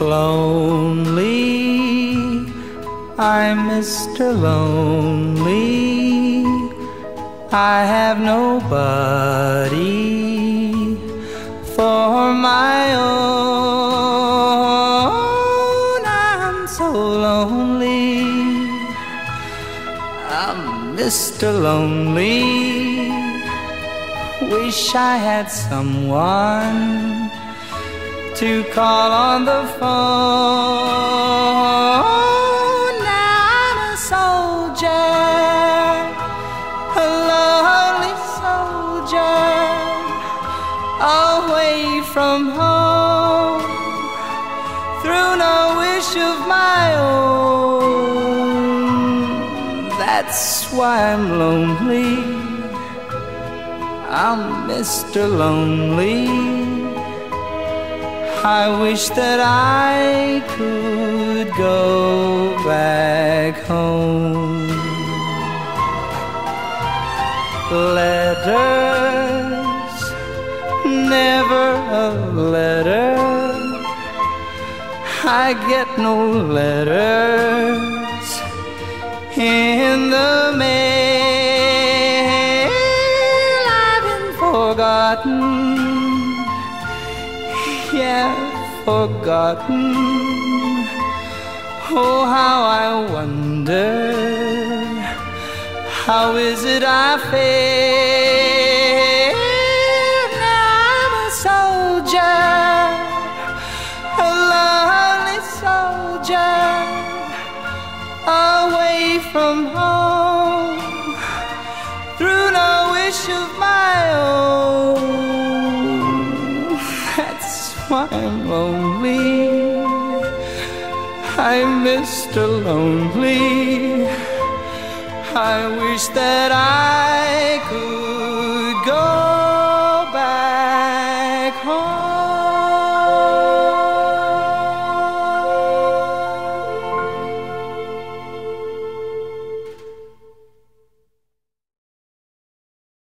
Lonely, I'm Mr. Lonely. I have nobody for my own. I'm so lonely. I'm Mr. Lonely. Wish I had someone to call on the phone. Now I'm a soldier, a lonely soldier, away from home, through no wish of my own. That's why I'm lonely. I'm Mr. Lonely. I wish that I could go back home. Letters, never a letter. I get no letters in the mail. I've been forgotten yeah, forgotten. Oh, how I wonder, how is it I feel? Now I'm a soldier, a lonely soldier, away from home, I'm lonely. I'm Mr. Lonely. I wish that I could go.